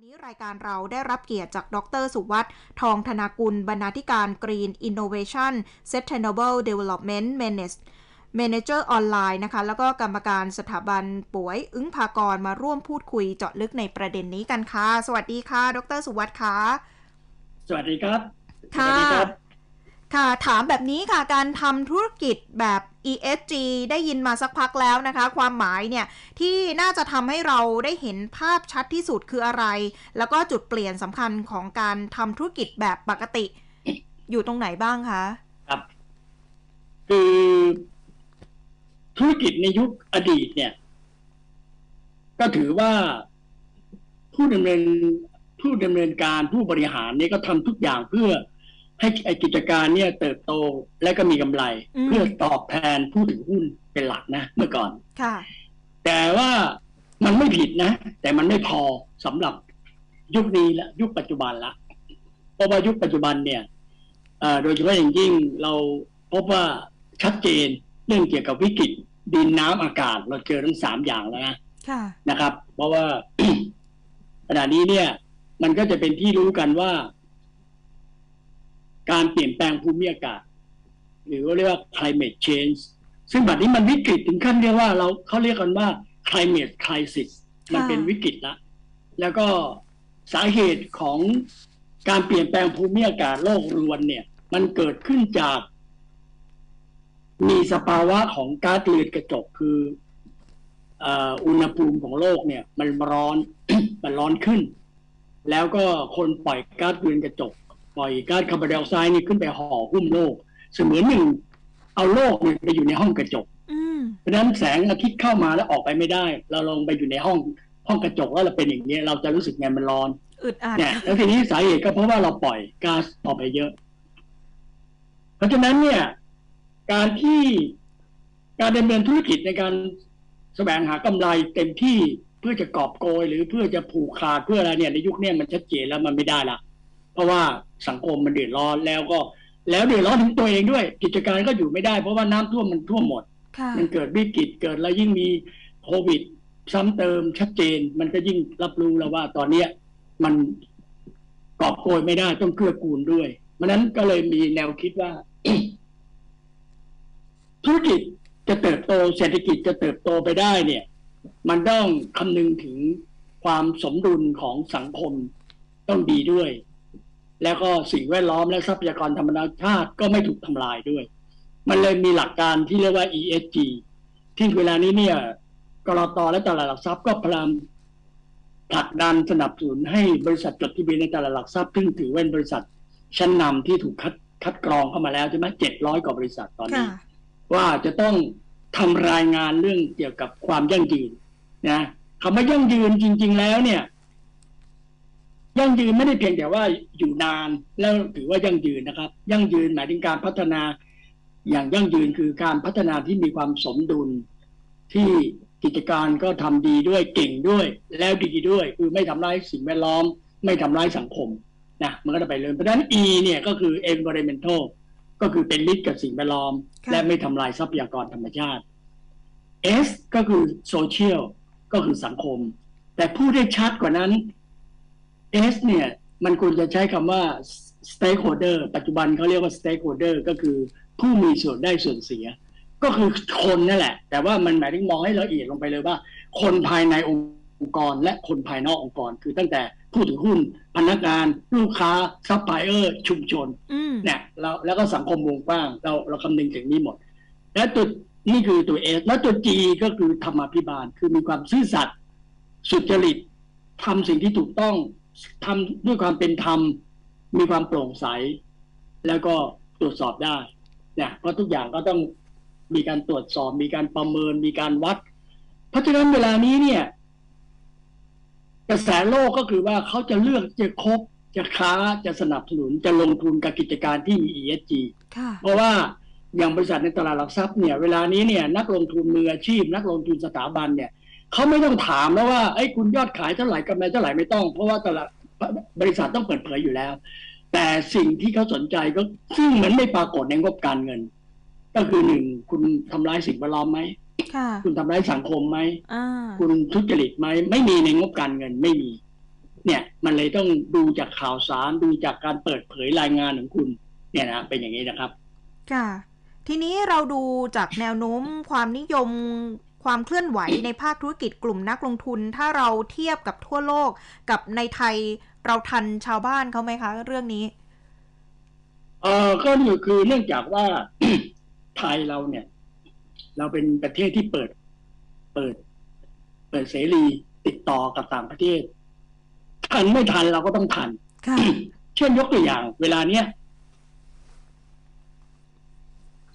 วันนี้รายการเราได้รับเกียรติจากดรสุวัสด์ทองธนากุล บรรณาธิการ Green Innovation Sustainable Development Manage Manager ออนไลน์นะคะ แล้วก็กรรมการสถาบันป่วยอึ้งภากรมาร่วมพูดคุยเจาะลึกในประเด็นนี้กันค่ะ สวัสดีค่ะ ดรสุวัสด์ค่ะ สวัสดีครับ ค่ะสวัสดี ค่ะถามแบบนี้ค่ะการทำธุรกิจแบบ ESG ได้ยินมาสักพักแล้วนะคะ ความหมายเนี่ย ที่น่าจะทำให้เราได้เห็นภาพชัดที่สุดคืออะไร แล้วก็จุดเปลี่ยนสำคัญของการทำธุรกิจแบบปกติ อยู่ตรงไหนบ้างคะครับคือธุรกิจในยุคอดีตเนี่ย ก็ถือว่าผู้ดำเนินผู้ดำเนินการผู้บริหารเนี่ยก็ทำทุกอย่างเพื่อ ให้ไอ้กิจการเนี่ยเติบโตและก็มีกำไรอืมเพื่อตอบแทนผู้ถือหุ้นเป็นหลักนะ เมื่อก่อนค่ะ แต่ว่ามันไม่ผิดนะ แต่มันไม่พอสำหรับยุคนี้ละยุคปัจจุบันละเพราะว่ายุคปัจจุบันเนี่ยเอ่อโดยเฉพาะอย่างยิ่งเราพบว่าชัดเจนเรื่องเกี่ยวกับวิกฤตดินน้ำอากาศ เราเจอทั้งสามอย่างแล้วนะค่ะนะครับ เพราะว่าขณะนี้เนี่ย มันก็จะเป็นที่รู้กันว่า การเปลี่ยนแปลงภูมิอากาศ หรือว่าเรียกว่า climate change ซึ่งบัดนี้มันวิกฤตถึงขั้นเรียกว่าเราเขาเรียกกันว่า climate crisis มันเป็นวิกฤตละแล้วก็สาเหตุของการเปลี่ยนแปลงภูมิอากาศโลกรวนเนี่ย มันเกิดขึ้นจาก มีสภาวะของก๊าซเรือนกระจกคือเอ่ออุณหภูมิของโลกเนี่ย มันร้อนมันร้อนขึ้น แล้วก็คนปล่อยก๊าซเรือนกระจกป ล่อยก๊าซคาร์บอนไดออกไซด์นี่ขึ้นไปห่อหุ้มโลก เสมือนหนึ่ง เอาโลกเนี่ยไปอยู่ในห้องกระจกอืมเพราะฉะนั้นแสงอาทิตย์เข้ามาแล้วออกไปไม่ได้ เราลงไปอยู่ในห้องห้องกระจกแล้วเราเป็นอย่างนี้ยเราจะรู้สึกไงมันร้อนอึดอัดเนี่ยแล้วทีนี้สาเหตุก็เพราะว่าเราปล่อยก๊าซออกไปเยอะ เพราะฉะนั้นเนี่ย การที่การดำเนินธุรกิจในการแสวงหากำไรเต็มที่เพื่อจะกอบโกยหรือเพื่อจะผูกขาดเพื่ออะไรเนี่ยในยุคเนี้มันชัดเจนแล้วมันไม่ได้ละ เพราะว่าสังคมมันเดือดร้อนแล้วก็แล้วเดือดร้อนถึงตัวเองด้วย กิจการก็อยู่ไม่ได้ เพราะว่าน้ำท่วมมันท่วมหมดค่ะมันเกิดวิกฤตเกิดแล้วยิ่งมีโควิด ซ้ำเติมชัดเจน มันก็ยิ่งรับรู้แล้วว่าตอนเนี้ยมันกอบโกยไม่ได้ต้องเกื้อกูลด้วยเพราะฉะนั้นก็เลยมีแนวคิดว่าธุรกิจจะเติบโตเศรษฐกิจจะเติบโตไปได้เนี่ย มันต้องคำนึงถึงความสมดุลของสังคมต้องดีด้วย แล้วก็สิ่งแวดล้อมและทรัพยากรธรรมชาติก็ไม่ถูกทำลายด้วย มันเลยมีหลักการที่เรียกว่า ESG ที่เวลานี้เนี่ยกรตและตลาดหลักทรัพย์ก็พยายามผลักดันสนับสนุนให้บริษัทจดทะเบียนในตลาดหลักทรัพย์ซึ่งถือเป็นบริษัทชั้นนำที่ถูกคัดคัดกรองเข้ามาแล้วใช่ไหมเจ็ดร้อยกว่าบริษัทตอนนี้ ว่าจะต้องทำรายงานเรื่องเกี่ยวกับความยั่งยืนนะคำว่ายั่งยืนจริง ๆ แล้วเนี่ย ยั่งยืนไม่ได้เพียงแต่ว่าอยู่นานแล้วถือว่ายั่งยืนนะครับ ยั่งยืนหมายถึงการพัฒนา อย่างยั่งยืนคือการพัฒนาที่มีความสมดุล ที่กิจการก็ทำดีด้วยเก่งด้วย แล้วดีด้วย คือไม่ทำร้ายสิ่งแวดล้อม ไม่ทำร้ายสังคมนะมันก็จะไปเลยเพราะฉะนั้น E เนี่ยก็คือ environmental ก็คือเป็นมิตรกับสิ่งแวดล้อมค่ะและไม่ทำลายทรัพยากรธรรมชาติ S ก็คือ social ก็คือสังคม แต่พูดได้ชัดกว่านั้น S เนี่ยมันควรจะใช้คำว่า stakeholder ปัจจุบันเขาเรียกว่า stakeholder ก็คือผู้มีส่วนได้ส่วนเสีย ก็คือคนนั่นแหละ แต่ว่ามันหมายถึงมองให้ละเอียดลงไปเลยว่า คนภายในองค์กรและคนภายนอกองค์กร คือตั้งแต่ผู้ถือหุ้น พนักงาน ลูกค้าซัพพลายเออร์ ชุมชนอืมเนี่ยเราแล้วก็สังคมวงกว้าง เราเราคำนึงถึงนี้หมด แล้วตัวนี่คือตัว S แล้วตัว G ก็คือธรรมาภิบาล คือมีความซื่อสัตย์สุจริตทำสิ่งที่ถูกต้อง ทำด้วยความเป็นธรรม มีความโปร่งใส แล้วก็ตรวจสอบได้เนี่ยเพราะทุกอย่างก็ต้องมีการตรวจสอบมีการประเมินมีการวัด เพราะฉะนั้นเวลานี้เนี่ย กระแสโลกก็คือว่าเขาจะเลือกจะคบจะค้าจะสนับสนุนจะลงทุนกับกิจการที่มี ESG ค่ะเพราะว่าอย่างบริษัทในตลาดหลักทรัพย์เนี่ยเวลานี้เนี่ยนักลงทุนมืออาชีพ นักลงทุนสถาบันเนี่ย เขาไม่ต้องถามแล้วว่าไอ้ยคุณยอดขายเท่าไหร่กำไรเท่าไหร่ไม่ต้อง เพราะว่าตลาดบริษัทต้องเปิดเผยอยู่แล้ว แต่สิ่งที่เขาสนใจก็ซึ่งมันไม่ปรากฏในงบการเงิน ก็คือหนึ่งคุณทำร้ายสิ่งแวดล้อมไหมค่ะคุณทำร้ายสังคมไหมอ่าคุณทุจริตไหมไม่มีในงบการเงินไม่มี เนี่ยมันเลยต้องดูจากข่าวสารดูจากการเปิดเผยรายงานของคุณ เนี่ยนะเป็นอย่างนี้นะครับ ค่ะทีนี้เราดูจากแนวโน้มความนิยม ความเคลื่อนไหวในภาคธุรกิจกลุ่มนักลงทุน ถ้าเราเทียบกับทั่วโลกกับในไทยเราทันชาวบ้านเขาไหมคะ เรื่องนี้ เออก็คือเนื่องจากว่าไทยเราเนี่ย เราเป็นประเทศที่เปิด เปิด เปิดเสรีติดต่อกับต่างประเทศ ทันไม่ทันเราก็ต้องทันค่ะเช่นยกตัวอย่าง เวลาเนี้ย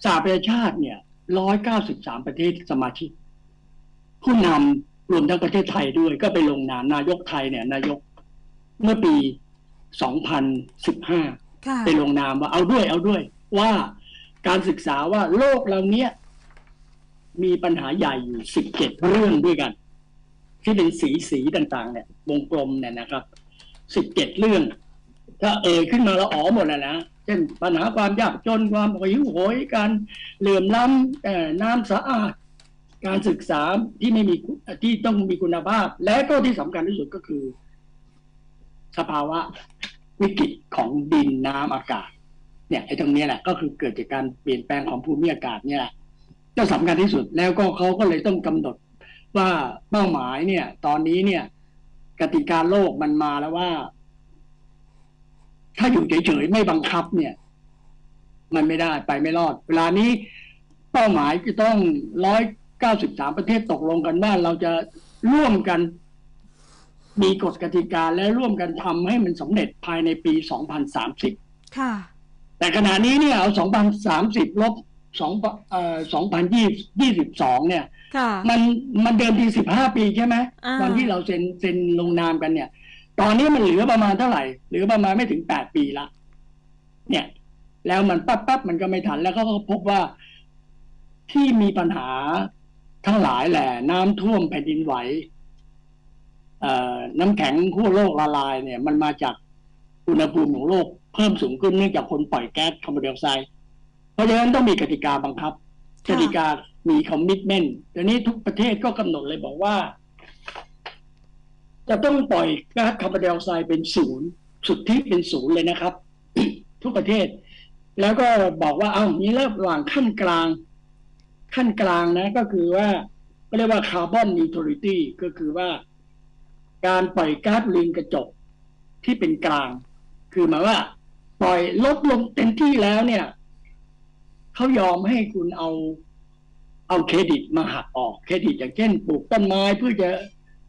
สหประชาชาติเนี่ยร้อยเก้าสิบสามประเทศสมาชิก ผู้นำรวมทั้งประเทศไทยด้วย ก็ไปลงนามนายกไทยเนี่ย นายกเมื่อปีสองพันสิบห้าค่ะไปลงนามว่าเอาด้วยเอาด้วย ว่าการศึกษาว่าโลกเราเนี้ยมีปัญหาใหญ่อยู่สิบเจ็ดเรื่องด้วยกัน ที่เป็นสีสีต่างๆ เนี่ยวงกลมเนี่ยนะครับสิบเจ็ดเรื่อง ถ้าเอ่ยขึ้นมาแล้วอ๋อหมดแล้วนะเช่นปัญหาความยากจนความหิวโหยการเหลื่อมล้ำเอ่อน้ำสะอาด การศึกษาที่ไม่มีที่ต้องมีคุณภาพ และก็ที่สำคัญที่สุดก็คือ สภาวะวิกฤตของดินน้ำอากาศ เนี่ยไอ้ตรงนี้แหละก็คือเกิดจากการเปลี่ยนแปลงของภูมิอากาศเนี่ยแหละก็สำคัญที่สุดแล้วก็เขาก็เลยต้องกำหนดว่าเป้าหมายเนี่ย ตอนนี้เนี่ย กติกาโลกมันมาแล้วว่า ถ้าอยู่เฉยๆไม่บังคับเนี่ย มันไม่ได้ไปไม่รอด เวลานี้เป้าหมายจะต้องร้อย เก้าสิบสามประเทศตกลงกันว่าเราจะร่วมกันมีกฎกติกาและร่วมกันทำให้มันสำเร็จภายในปี 2030 ค่ะ แต่ขณะนี้เนี่ยเอา2030 ลบ2เอ่อ2022 เนี่ยค่ะมันมันเดิมที 15 ปีใช่ไหมอ่าตอนที่เราเซ็นเซ็นลงนามกันเนี่ย ตอนนี้มันเหลือประมาณเท่าไหร่ เหลือประมาณไม่ถึง 8 ปีละ เนี่ย แล้วมันปั๊บปั๊บมันก็ไม่ทัน แล้วก็พบว่าที่มีปัญหา ทั้งหลายแหละน้ำท่วมแผ่นดินไหวเอ่อน้ำแข็งขั้วโลกละลายเนี่ย มันมาจากอุณหภูมิของโลกเพิ่มสูงขึ้นเนื่องจากคนปล่อยแก๊สคาร์บอนไดออกไซด์เพราะฉะนั้นต้องมีกติกาบังคับกค่ะติกามีคอมมิชเมนต์เดี๋ยวนี้ทุกประเทศก็กำหนดเลยบอกว่า จะต้องปล่อยก๊าซคาร์บอนไดออกไซด์เป็นศูนย์สุทธิเป็นศูนย์เลยนะครับ ทุกประเทศ แล้วก็บอกว่าเอานี้เริ่มระหว่างขั้นกลาง ขั้นกลางนะก็คือว่าก็เรียกว่าคาร์บอนนิวทร a ตี้ก็คือว่า การปล่อยก๊าซเรือนกระจกที่เป็นกลาง คือหมายว่า ปล่อยลดลงเต็มที่แล้วเนี่ยเขายอมให้คุณเอาเอาเครดิตมาหักออกเครดิตอย่างเช่น ปลูกต้นไม้เพื่อจะ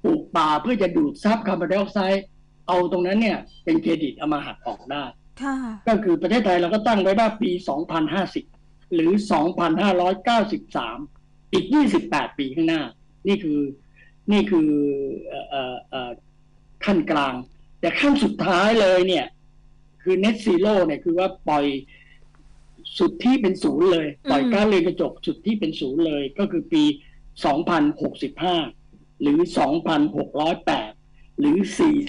ปลูกป่าเพื่อจะดูดซับคาร์บอนไดออกไซด์เอาตรงนั้นเนี่ย เป็นเครดิตเอามาหักออกได้ค่ะก็คือประเทศไทยเราก็ตั้งไว้ว่าปี 2050 หรือ 2593 อีก 28 ปีข้างหน้า นี่คือนี่คือเอ่อเอ่อเอ่อขั้นกลาง แต่ขั้นสุดท้ายเลยเนี่ย คือ net zero เนี่ยคือว่าปล่อยสุดที่เป็นศูนย์เลย ปล่อยอืมก๊าซเรือนกระจกสุดที่เป็นศูนย์เลย ก็คือปี 2065 หรือ 2,608 หรือ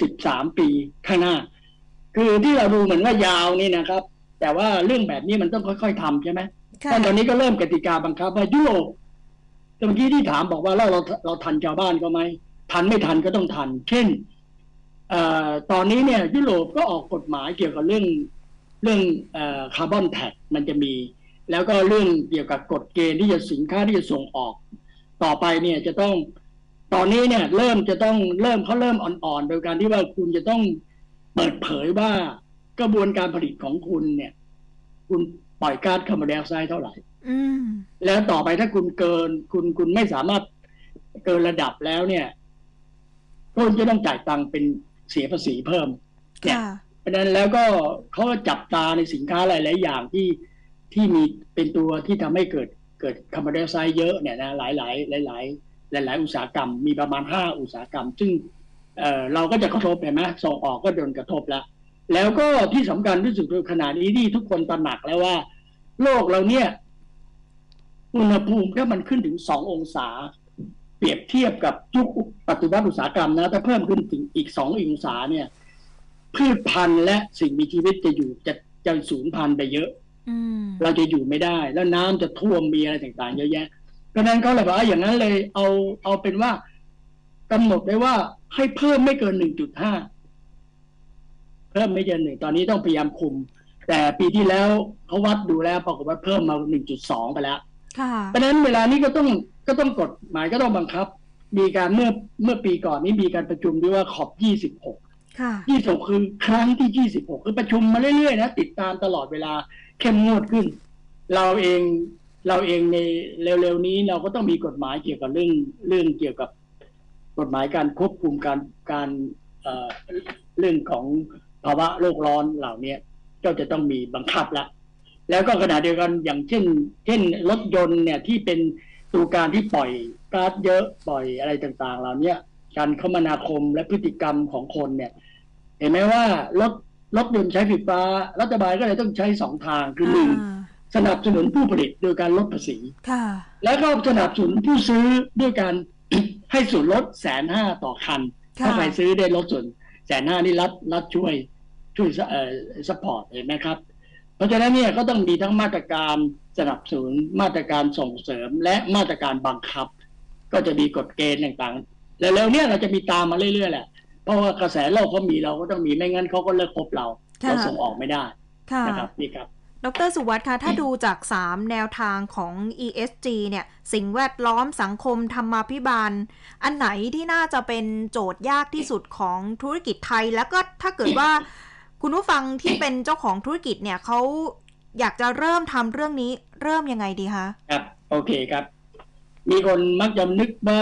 43 ปีข้างหน้า คือที่เราดูเหมือนว่ายาวนี่นะครับ แต่ว่าเรื่องแบบนี้มันต้องค่อย ๆทำใช่ไหม ค่ตอนนี้ก็เริ่มกติกาบังคับว่ายุโรปเมื่อกี้ที่ถามบอกว่าเราเราเราทันชาวบ้านก็ไหมทันไม่ทันก็ต้องทัน เช่นอตอนนี้เนี่ย ยุโรปก็ออกกฎหมายเกี่ยวกับเรื่องเรื่องอคาร์บอนแท็กมันจะมี แล้วก็เรื่องเกี่ยวกับกฎเกณฑ์ที่จะสินค้าที่จะส่งออก ต่อไปเนี่ยจะต้องตอนนี้เนี่ย เริ่มจะต้องเริ่มเขาเริ่มอ่อนๆ โดยการที่ว่าคุณจะต้องเปิดเผยว่ากระบวนการผลิตของคุณเนี่ย คุณ ปล่อยก๊าซคาร์บอนไดออกไซด์เท่าไหร่อืมแล้วต่อไปถ้าคุณเกิน คุณคุณไม่สามารถเกินระดับแล้วเนี่ยคุณจะต้องจ่ายตังค์เป็นเสียภาษีเพิ่มเนี่ยค่ะเพราะฉะนั้นแล้วก็เขาก็จับตาในสินค้าหลาย ๆ อย่างที่ที่มีเป็นตัวที่ทำให้เกิดเกิดคาร์บอนไดออกไซด์เยอะเนี่ยนะหลายๆหลายๆหลายๆอุตสาหกรรมมีประมาณห้าอุตสาหกรรม ซึ่งเอ่อเราก็จะกระทบเห็นไหมส่งออกก็โดนกระทบแล้ว แล้วก็ที่สำคัญที่สุดคือขณะนี้ที่ทุกคนตระหนักแล้วว่า โลกเราเนี่ย อุณหภูมิถ้ามันขึ้นถึงสององศา เปรียบเทียบกับยุคปัจจุบันอุตสาหกรรมนะถ้าเพิ่มขึ้นถึงอีกสององศาเนี่ย พืชพันธุ์และสิ่งมีชีวิตจะอยู่จะจะสูญพันธุ์ไปเยอะอืมเราจะอยู่ไม่ได้ แล้วน้ำจะท่วมมีอะไรต่างๆ เยอะแยะเพราะฉะนั้นเขาเลยบอกว่าอย่างนั้นเลยเอาเอาเป็นว่ากำหนดไว้ว่าให้เพิ่มไม่เกิน1.5 พิ่มไม่เกินหนึ่งตอนนี้ต้องพยายามคุม แต่ปีที่แล้วเขาวัดดูแล้วปรากฏว่าเพิ่มมา1.2ไปแล้วค่ะเพราะฉะนั้นเวลานี้ก็ต้องก็ต้องกฎหมายก็ต้องบังคับ มีการเมื่อเมื่อปีก่อนนี้มีการประชุมที่ว่าขอบ26ค่ะ26คือครั้งที่26คือประชุมมาเรื่อยๆนะติดตามตลอดเวลาเข้มงวดขึ้น เราเองเราเองในเร็วๆนี้เราก็ต้องมีกฎหมายเกี่ยวกับเรื่องเรื่องเกี่ยวกับกฎหมายการควบคุมการการเอ่อเรื่องของ ภาวะโลกร้อนเหล่าเนี้ยก็จะต้องมีบังคับละแล้วก็ขณะเดียวกันอย่างเช่น เช่นรถยนต์เนี่ยที่เป็นตัวการที่ปล่อยก๊าซเยอะปล่อยอะไรต่างๆ เหล่าเนี้ยการคมนาคมและพฤติกรรมของคนเนี่ย เห็นไหมว่ารถรถยนต์ใช้ไฟฟ้า รัฐบาลก็เลยต้องใช้สองทางคือหนึ่งอ่าสนับสนุนผู้ผลิตโดยการลดภาษีค่ะแล้วก็สนับสนุนผู้ซื้อด้วยการให้ส่วนลดแสนห้าต่อคันค่ะถ้าใครซื้อได้ลดส่วน แสนห้านี่รัฐรัฐช่วยช่วยเอ่อสปอร์ตเห็นไหมครับ เพราะฉะนั้นเนี่ยก็ต้องมีทั้งมาตรการสนับสนุนมาตรการส่งเสริมและมาตรการบังคับ ก็จะมีกฎเกณฑ์ต่างๆ แล้วแล้วเนี่ยเราจะมีตามมาเรื่อยๆแหละเพราะว่ากระแสโลกเขามีเราก็ต้องมีไม่งั้นเขาก็เลิกคบเราค่ะเราส่งออกไม่ได้ค่ะนะครับนี่ครับ ดรสุวัสดิ์คะถ้าดูจาก 3 แนวทางของ ESG เนี่ย สิ่งแวดล้อมสังคมธรรมาภิบาล อันไหนที่น่าจะเป็นโจทย์ยากที่สุดของธุรกิจไทย แล้วก็ถ้าเกิดว่า คุณผู้ฟังที่เป็นเจ้าของธุรกิจเนี่ยเขาอยากจะเริ่มทำเรื่องนี้เริ่มยังไงดีคะ ครับ โอเคครับ มีคนมักจะนึกว่า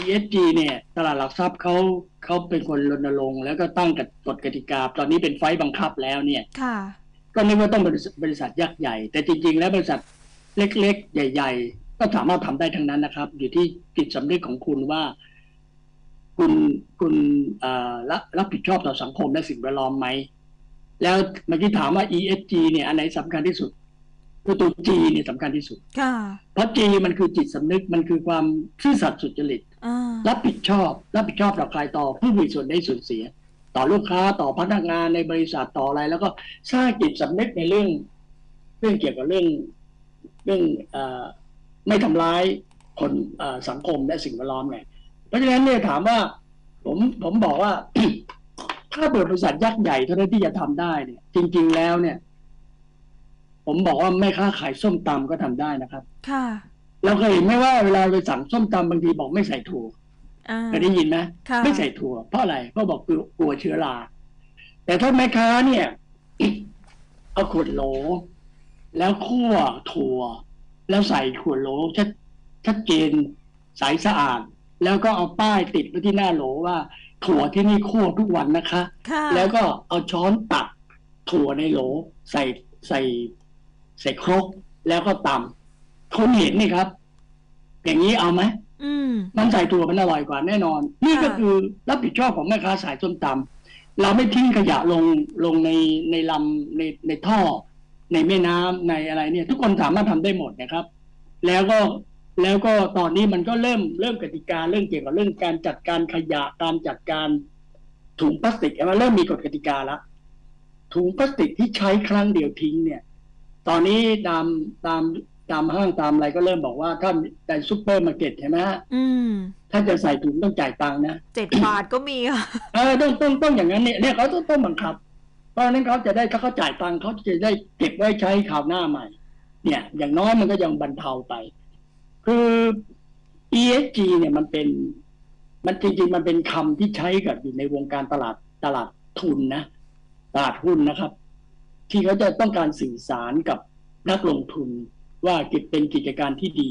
ESG เนี่ย ตลาดหลักทรัพย์เขาเขาเป็นคนรณรงค์แล้วก็ตั้งกฎกติกา ตอนนี้เป็นไฟล์บังคับแล้วเนี่ย ค่ะ ก็นึกว่าต้องบริษัทบริษัทยักษ์ใหญ่ แต่จริง ๆ แล้วบริษัทเล็ก ๆ ใหญ่ ๆ ก็สามารถทำได้ทั้งนั้นนะครับ อยู่ที่จิตสำนึกของคุณว่า คุณคุณเอ่อรับรับผิดชอบต่อสังคมและสิ่งแวดล้อมไหม แล้วเมื่อกี้ถามว่า ESG เนี่ยอันไหนสำคัญที่สุดคือตัว G เนี่ยสำคัญที่สุดค่ะเพราะ G มันคือจิตสำนึกมันคือความซื่อสัตย์สุจริตอ่ารับผิดชอบ รับผิดชอบต่อใครต่อผู้มีส่วนได้ส่วนเสีย ต่อลูกค้าต่อพนักงานในบริษัทต่ออะไร แล้วก็สร้างจิตสำนึกในเรื่อง เรื่องเกี่ยวกับเรื่องเรื่องเออไม่ทำร้ายคนเอ่อสังคมและสิ่งแวดล้อมไงเพราะฉะนั้นเนี่ยถามว่า ผมผมบอกว่า ถ้าเปิดบริษัทยักษ์ใหญ่เท่านั้นที่จะทำได้เนี่ย จริง ๆแล้วเนี่ย ผมบอกว่าแม่ค้าขายส้มตำก็ทำได้นะครับ ค่ะเราเคยเห็นไหมว่าเวลาไปสั่งส้มตำบางทีบอกไม่ใส่ถั่วอ่า เคยได้ยินไหมค่ะไม่ใส่ถั่ว เพราะอะไรเพราะบอกกลัวกลัวเชื้อรา แต่ถ้าแม่ค้าเนี่ยเอาขวดโหล แล้วคั่วถั่ว แล้วใส่ขวดโหลชัดชัดเจนใสสะอาด แล้วก็เอาป้ายติดไว้ที่หน้าโหลว่า ถั่วที่นี่คั่วทุกวันนะคะค่ะแล้วก็เอาช้อนตักถั่วในโหล ใส่ใส่ใส่ครกแล้วก็ตำคนเห็นนี่ครับ อย่างนี้เอาไหมอื มันใส่ถั่วมันอร่อยกว่าแน่นอน นี่ก็คือรับผิดชอบของแม่ค้าสายส้มตำเราไม่ทิ้งขยะลงลงในในลำในในท่อ ในแม่น้ำในอะไรเนี่ย ทุกคนสามารถทำได้หมดนะครับ แล้วก็แล้วก็ตอนนี้มันก็เริ่มเริ่มกติกาเรื่องเกี่ยวกับเรื่องการจัดการขยะการจัดการถุงพลาสติกมันเริ่มมีกฎกติกาแล้วถุงพลาสติกที่ใช้ครั้งเดียวทิ้งเนี่ย ตอนนี้ตามตาม ตามห้างตามอะไรก็เริ่มบอกว่าถ้าในซุปเปอร์มาร์เก็ตเห็นไหมฮะอืมถ้าจะใส่ถุงต้องจ่ายตังค์นะเจ็ดบาทก็มีค่ะเออต้องต้องต้องอย่างนั้นเนี่ยเนี่ยเขาต้องต้องบังคับ เพราะฉะนั้นเขาจะได้ถ้าเขาจ่ายตังค์เขาจะได้เก็บไว้ใช้คราวหน้าใหม่ เนี่ย อย่างน้อยมันก็ยังบรรเทาไป คือ ESG เนี่ยมันเป็น มันจริง ๆ มันเป็นคำที่ใช้กันอยู่ในวงการตลาดตลาดทุนนะตลาดหุ้นนะครับ ที่เขาจะต้องการสื่อสารกับนักลงทุน ว่ากิจเป็นกิจการที่ดี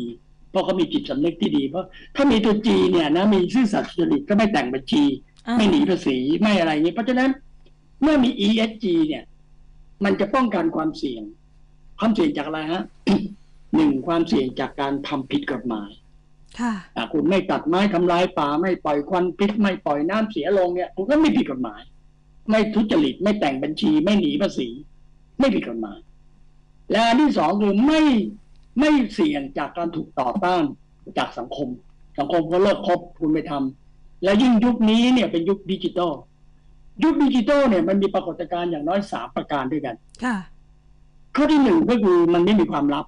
เพราะเขามีจิตสำนึกที่ดี เพราะถ้ามีตัว G เนี่ยนะมีซื่อสัตย์สุจริตก็ไม่แต่งบัญชี ไม่หนีภาษีไม่อะไรอย่างนี้เพราะฉะนั้นเมื่อมี ESG เนี่ย มันจะป้องกันความเสี่ยง ความเสี่ยงจากอะไรฮะหนึ่งความเสี่ยงจากการทำผิดกฎหมายค่ะอะคุณไม่ตัดไม้ทำลายป่าไม่ปล่อยควันพิษไม่ปล่อยน้ำเสียลงเนี่ยคุณก็ไม่ผิดกฎหมาย ไม่ทุจริตไม่แต่งบัญชี ไม่หนีภาษี ไม่ผิดกฎหมาย และอันที่สองคือไม่ ไม่เสี่ยงจากการถูกต่อต้านจากสังคม สังคมก็เลิกคบคุณไปทำและยิ่งยุคนี้เนี่ยเป็นยุคดิจิทัลยุคดิจิทัลเนี่ยมันมีปรากฏการณ์อย่างน้อยสามประการด้วยกันค่ะข้อที่หนึ่งก็คือมันไม่มีความลับ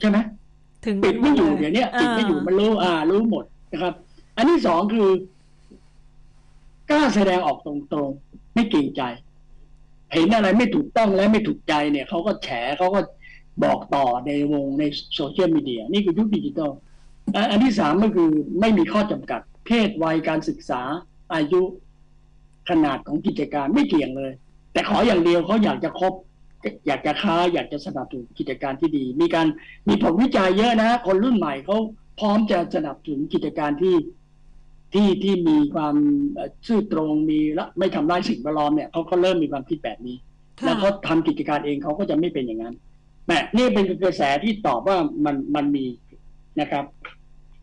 ใช่ไหมถึงปิดไม่อยู่ลเดี๋ยวนี้ปิดไม่อยู่ามันรู้อ่า รู้หมดนะครับ อันที่สองคือกล้าแสดงออกตรงๆ ไม่เกรงใจ เห็นอะไรไม่ถูกต้องและไม่ถูกใจเนี่ยเขาก็แฉเขาก็ บอกต่อในวงในโซเชียลมีเดีย นี่คือยุคดิจิทัลอะอันที่สามก็คือไม่มีข้อจำกัด เพศวัยการศึกษาอายุขนาดของกิจการไม่เกี่ยงเลย แต่ขออย่างเดียวเขาอยากจะคบ อยากจะค้า อยากจะสนับสนุนกิจการที่ดี มีการมีผลวิจัยเยอะนะ คนรุ่นใหม่เขาพร้อมจะสนับสนุนกิจการที่ที่ที่มีความเอ่อซื่อตรงมีและไม่ทำร้ายสิ่งแวดล้อมเนี่ยเขาก็เริ่มมีความคิดแบบนี้ค่ะแล้วเขาทำกิจการเองเขาก็จะไม่เป็นอย่างนั้น แต่นี่เป็นกระแสที่ตอบว่ามันมันมีนะครับ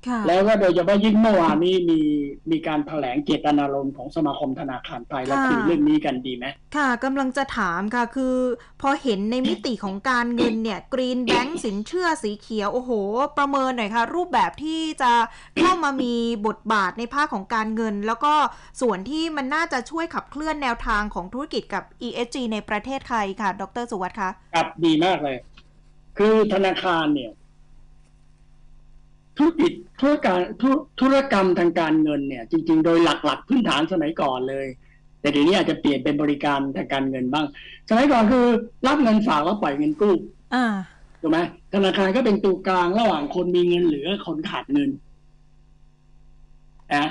ค่ะแล้วก็โดยเฉพาะยิ่งเมื่อวานนี้มีมีการแถลงเจตนารมณ์ของสมาคมธนาคารไทยแล้วค่ะคุยเรื่องนี้กันดีไหมค่ะกำลังจะถามค่ะคือ พอเห็นในมิติของการเงินเนี่ยกรีนแบงก์สินเชื่อสีเขียว โอ้โห ประเมินหน่อยค่ะ รูปแบบที่จะเข้ามามีบทบาทในภาคของการเงิน แล้วก็ส่วนที่มันน่าจะช่วยขับเคลื่อนแนวทางของธุรกิจกับ ESG ในประเทศไทยค่ะ ดรสุวัสดิ์คะครับดีมากเลย คือธนาคารเนี่ย ธุรกิจธุรการธุธุรกรรมทางการเงินเนี่ย จริง ๆ โดยหลัก ๆ พื้นฐานสมัยก่อนเลย แต่เดี๋ยวนี้อาจจะเปลี่ยนเป็นบริการทางการเงินบ้าง สมัยก่อนคือ รับเงินฝากแล้วปล่อยเงินกู้อ่าถูกไหมธนาคารก็เป็นตัวกลางระหว่างคนมีเงินเหลือคนขาดเงินนะ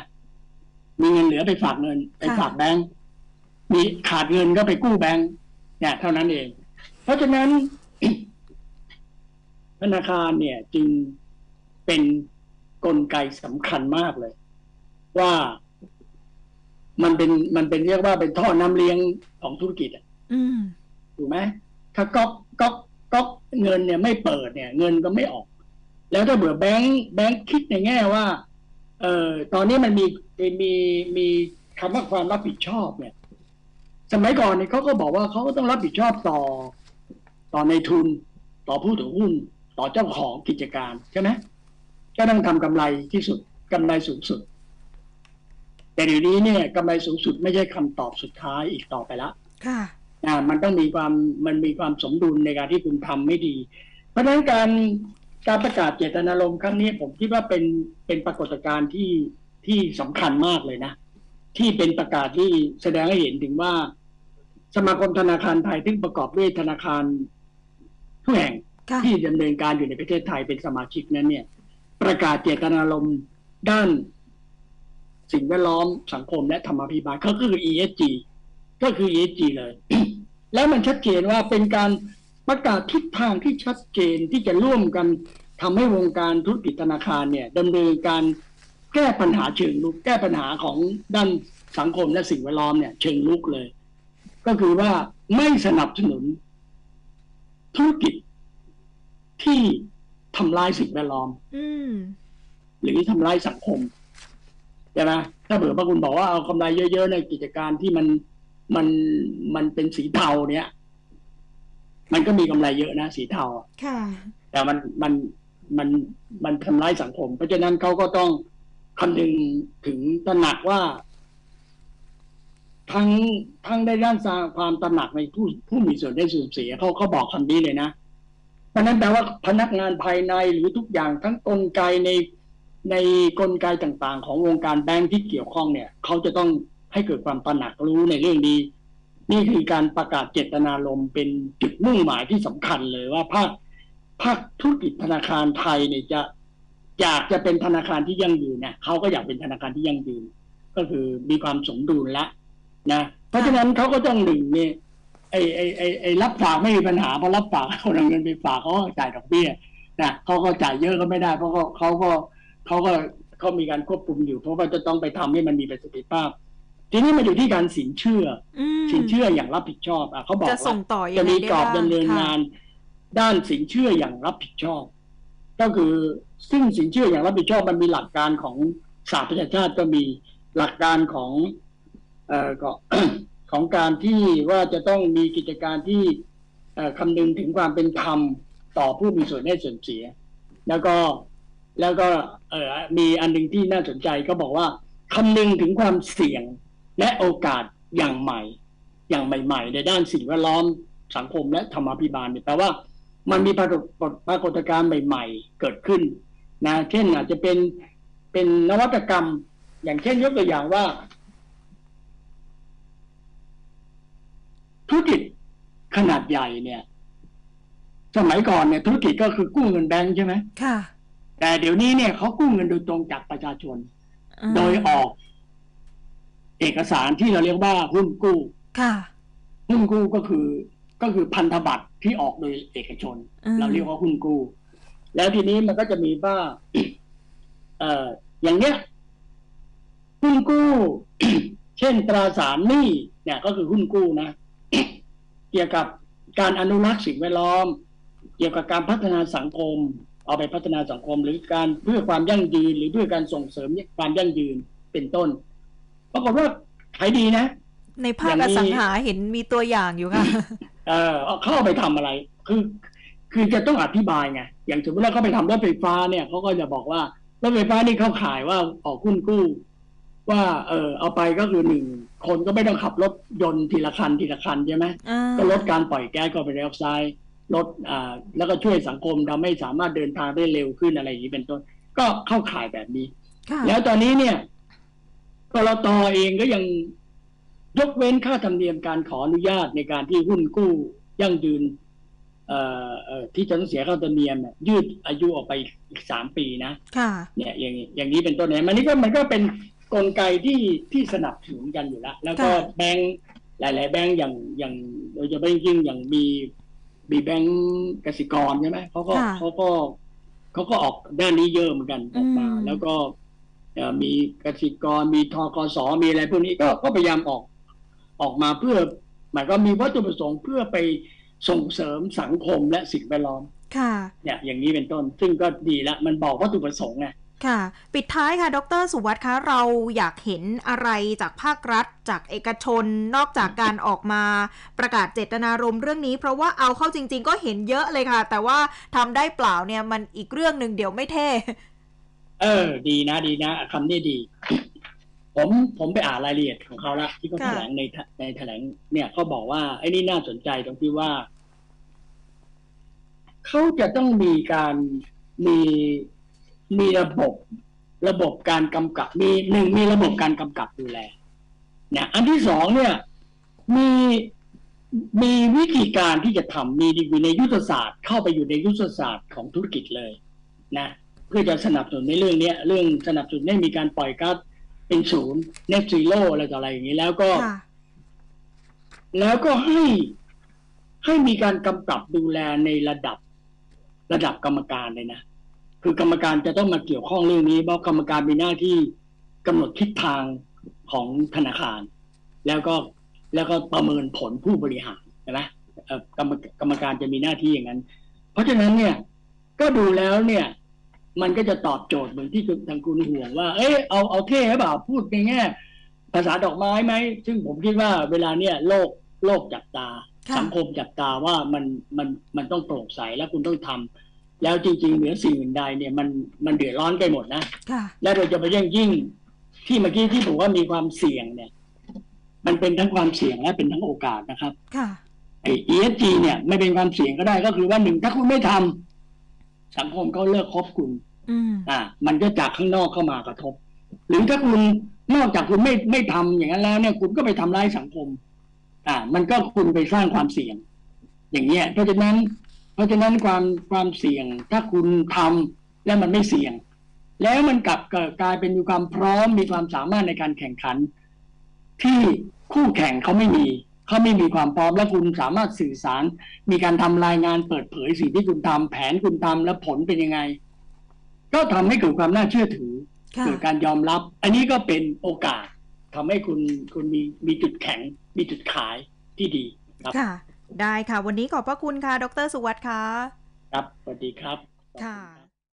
มีเงินเหลือไปฝากเงิน ไปฝากแบงก์มีขาดเงินก็ไปกู้แบงก์เนี่ย เท่านั้นเอง เพราะฉะนั้น ธนาคารเนี่ยจึงเป็นกลไกสำคัญมากเลย ว่ามันเป็นมันเป็นเรียกว่าเป็นท่อน้ำเลี้ยงของธุรกิจอะอืมถูกไหมถ้าก๊อกก๊อกก๊อกเงินเนี่ยไม่เปิดเนี่ย เงินก็ไม่ออก แล้วถ้าเบื่อแบงค์แบงค์คิดในแง่ว่า เอ่อตอนนี้มันมีมีมีคำว่าความรับผิดชอบเนี่ย สมัยก่อนเนี่ยเขาก็บอกว่าเขาก็ต้องรับผิดชอบต่อ ต่อในทุนต่อผู้ถือหุ้น ต่อเจ้าของกิจการใช่ไหมก็ต้องทำกำไรที่สุดกำไรสูงสุด แต่เดี๋ยวนี้เนี่ยกำไรสูงสุดไม่ใช่คำตอบสุดท้ายอีกต่อไปละค่ะอ่ามันต้องมีความมันมีความสมดุลในการที่คุณทำไม่ดี เพราะฉะนั้นการการประกาศเจตนารมณ์ครั้งนี้ผมคิดว่าเป็นเป็นปรากฏการณ์ที่ที่สำคัญมากเลยนะ ที่เป็นประกาศที่แสดงให้เห็นถึงว่า สมาคมธนาคารไทยที่ประกอบด้วยธนาคารทุกแห่งค่ะ ที่ดำเนินการอยู่ในประเทศไทยเป็นสมาชิกนั้นเนี่ย ประกาศเจตนารมณ์ด้านสิ่งแวดล้อมสังคมและธรรมาภิบาลก็คือ ESG ก็คือ ESG เลย แล้วมันชัดเจนว่าเป็นการประกาศทิศทางที่ชัดเจนที่จะร่วมกันทำให้วงการธุรกิจธนาคารเนี่ยดำเนินการแก้ปัญหาเชิงลุก แก้ปัญหาของด้านสังคมและสิ่งแวดล้อมเนี่ย เชิงลุกเลย ก็คือว่าไม่สนับสนุนธุรกิจ ที่ทำลายสิ่งแวดล้อมอืมหรือทำร้ายสังคมใช่ไหมถ้าเผื่อพระคุณบอกว่าเอากำไรเยอะๆในกิจการที่มันมันมันเป็นสีเทาเนี่ยมันก็มีกำไรเยอะนะสีเทาค่ะ แต่มันมันมันมันทำร้ายสังคม เพราะฉะนั้นเขาก็ต้องคำนึงถึงตระหนักว่า ทั้งทั้งได้ด้านสร้างความตระหนักในผู้ผู้มีส่วนได้ส่วนเสียเขาเขาบอกคำนี้เลยนะเพ ราะนั้นแปลว่าพนักงานภายในหรือทุกอย่างทั้งกลไกในในกลไกต่างๆ ของวงการแบงค์ที่เกี่ยวข้องเนี่ย เขาจะต้องให้เกิดความตระหนักรู้ในเรื่องนี้ นี่คือการประกาศเจตนารมณ์เป็นจุดมุ่งหมายที่สำคัญเลยว่าภาคภาคธุรกิจธนาคารไทยเนี่ยจะอยากจะเป็นธนาคารที่ยั่งยืนเนี่ยเขาก็อยากเป็นธนาคารที่ยั่งยืน ก็คือมีความสมดุลละนะ เพราะฉะนั้นเขาก็ต้องหนึ่งเนี่ย ไอ้ไอ้ไอ้ไอ้รับฝากไม่มีปัญหาเพราะรับฝากคนเอาเงินไปฝากเขาก็จ่ายดอกเบี้ยนะเขาก็จ่ายเยอะก็ไม่ได้ เพราะเขาเขาก็เขาก็เขามีการควบคุมอยู่ เพราะว่าจะต้องไปทำให้มันมีประสิทธิภาพ ทีนี้มาอยู่ที่การสินเชื่ออืมสินเชื่ออย่างรับผิดชอบอะเขาบอกจะว่าส่งต่อยัจะงไงมีได้กรอบบ้างดำเนินค่ะงาน ด้านสินเชื่ออย่างรับผิดชอบ ก็คือซึ่งสินเชื่ออย่างรับผิดชอบมันมีหลักการของสหประชาชาติก็มีหลักการของ เอ่อก็ ของการที่ว่าจะต้องมีกิจการที่คำนึงถึงความเป็นธรรมต่อผู้มีส่วนได้ส่วนเสีย แล้วก็แล้วก็มีอันหนึ่งที่น่าสนใจก็บอกว่าคำนึงถึงความเสี่ยงและโอกาสอย่างใหม่ อย่างใหม่ ๆ ในด้านสิ่งแวดล้อมสังคมและธรรมาภิบาลเนี่ยแปลว่ามันมีปรากฏปรากฏการณ์ใหม่ ๆ เกิดขึ้นนะเช่นอาจจะเป็นเป็นนวัตกรรม อย่างเช่นยกตัวอย่างว่า ธุรกิจขนาดใหญ่เนี่ย สมัยก่อนเนี่ย ธุรกิจก็คือกู้เงินแบงก์ใช่ไหมค่ะ แต่เดี๋ยวนี้เนี่ยเขากู้เงินโดยตรงจากประชาชนาโดยออก เอกสารที่เราเรียกว่าหุ้นกู้ ค่ะ หุ้นกู้ก็คือก็คือพันธบัตรที่ออกโดยเอกชนอืมเราเรียกว่าหุ้นกู้ แล้วทีนี้มันก็จะมีว่าเอ่ออย่างเนี้ยหุ้นกู้ เช่นตราสารหนี้เนี่ย ก็คือหุ้นกู้นะ เกี่ยวกับการอนุรักษ์สิ่งแวดล้อม เกี่ยวกับการพัฒนาสังคม เอาไปพัฒนาสังคม หรือการเพื่อความยั่งยืน หรือเพื่อการส่งเสริมความยั่งยืนเป็นต้นปรากฏว่าขายดีนะ ในภาคอย่างอนี้สังหาเห็นมีตัวอย่างอยู่ค่ะเออเอาเข้าไปทำอะไร คือคือจะต้องอธิบายไงอย่างสมมติว่าเขาไปทำรถไฟฟ้าเนี่ยเขาก็จะบอกว่ารถไฟฟ้านี่เขาขายว่าออกหุ้นกู้ ว่าเออเอาไปก็คือหนึ่งคนก็ไม่ต้องขับรถยนต์ทีละคันทีละคันใช่ไหมอ่าก็ลดการปล่อยแก๊สคาร์บอนไดออกไซด์ลดอ่าแล้วก็ช่วยสังคมทำให้สามารถเดินทางได้เร็วขึ้นอะไรอย่างนี้เป็นต้น ก็เข้าข่ายแบบนี้ค่ะแล้วตอนนี้เนี่ยก.ล.ต.เองก็ยังยกเว้นค่าธรรมเนียมการขออนุญาตในการที่หุ้นกู้ยั่งยืนเอ่อเอ่อที่จะต้องเสียค่าธรรมเนียมเนี่ยยืดอายุออกไปอีกสามปีนะ ค่ะ เนี่ยอย่างอย่างนี้เป็นต้นเนี่ยมันนี่ก็มันก็เป็น กลไกที่ที่สนับสนุนกันอยู่แล้วแล้วก็ค่ะแบงก์หลาย ๆ แบงก์อย่างอย่างโดยเฉพาะยิ่งอย่างมีมีแบงก์กสิกรใช่ไหมเขาก็ค่ะเขาก็เขาก็ออกด้านนี้เยอะเหมือนกันออกมาอืมแล้วก็เอ่อมีกสิกรมีทกสมีอะไรพวกนี้ก็ก็พยายามออกออกมาเพื่อหมายก็มีวัตถุประสงค์เพื่อไปส่งเสริมสังคมและสิ่งแวดล้อม ค่ะ เนี่ยอย่างนี้เป็นต้น ซึ่งก็ดีละ มันบอกวัตถุประสงค์ไง ค่ะ ปิดท้ายค่ะ ดรสุวัสดิ์คะ เราอยากเห็นอะไรจากภาครัฐ จากเอกชน นอกจากการออกมาประกาศเจตนารมณ์เรื่องนี้ เพราะว่าเอาเข้าจริง ๆ ก็เห็นเยอะเลยค่ะ แต่ว่าทำได้เปล่าเนี่ยมันอีกเรื่องหนึ่งเดี๋ยวไม่เท่ เออ ดีนะดีนะคำนี้ดี ผมผมไปอ่านรายละเอียดของเขาละที่เขาค่ะแถลงในในแถลงเนี่ยเขาบอกว่าไอ้นี่น่าสนใจตรงที่ว่าเขาจะต้องมีการมี มีระบบระบบการกำกับมีหนึ่งมีระบบการกำกับดูแลเนี่ยอันที่สองเนี่ยมีมีวิธีการที่จะทำมีอยู่ในยุทธศาสตร์ เข้าไปอยู่ในยุทธศาสตร์ของธุรกิจเลยนะเพื่อจะสนับสนุนในเรื่องเนี้ย เรื่องสนับสนุนให้มีการปล่อยก๊าซเป็นศูนย์ net zero อะไรต่ออะไรอย่างนี้แล้วก็ค่ะแล้วก็ให้ให้มีการกำกับดูแลในระดับระดับกรรมการเลยนะ คือกรรมการจะต้องมาเกี่ยวข้องเรื่องนี้เพราะกรรมการมีหน้าที่กำหนดทิศทางของธนาคาร แล้วก็แล้วก็ประเมินผลผู้บริหารใช่ไหมเอ่อกรรมกรรมการจะมีหน้าที่อย่างนั้น เพราะฉะนั้นเนี่ยก็ดูแล้วเนี่ย มันก็จะตอบโจทย์เหมือนที่ทางคุณห่วงว่า เอ้ยเอาเอาเท่หรือเปล่าพูดในแง่ภาษาดอกไม้ไหม ซึ่งผมคิดว่าเวลาเนี่ยโลกโลกจับตาค่ะสังคมจับตาว่ามันมันมันต้องโปร่งใสและคุณต้องทำ แล้วจริง ๆ เหนือสิ่งอื่นใดเนี่ยมันมันเดือดร้อนไปหมดนะค่ะและโดยเฉพาะยิ่งยิ่ง ที่เมื่อกี้ที่ผมว่ามีความเสี่ยงเนี่ย มันเป็นทั้งความเสี่ยงและเป็นทั้งโอกาสนะครับค่ะไอ้ ESG เนี่ยไม่เป็นความเสี่ยงก็ได้ก็คือว่าหนึ่งถ้าคุณไม่ทำสังคมเขาเลิกคบคุณอืมอ่า มันก็จากข้างนอกเข้ามากระทบ หรือถ้าคุณนอกจากคุณไม่ไม่ทำอย่างนั้นแล้วเนี่ย คุณก็ไปทำร้ายสังคม อ่า มันก็คุณไปสร้างความเสี่ยง อย่างเงี้ยเพราะฉะนั้น เพราะฉะนั้นความความเสี่ยงถ้าคุณทำแล้วมันไม่เสี่ยง แล้วมันกลับกลายเป็นมีความพร้อมมีความสามารถในการแข่งขัน ที่คู่แข่งเขาไม่มีเขาไม่มีความพร้อมและคุณสามารถสื่อสาร มีการทำรายงานเปิดเผยสิ่งที่คุณทำแผนคุณทำและผลเป็นยังไง ก็ทำให้เกิดความน่าเชื่อถือค่ะเกิดการยอมรับ อันนี้ก็เป็นโอกาสทำให้คุณคุณมีมีจุดแข็ง มีจุดขายที่ดีครับค่ะ ได้ค่ะ วันนี้ขอบพระคุณค่ะ ดรสุวัสดิ์ค่ะ ครับ สวัสดีครับ ค่ะ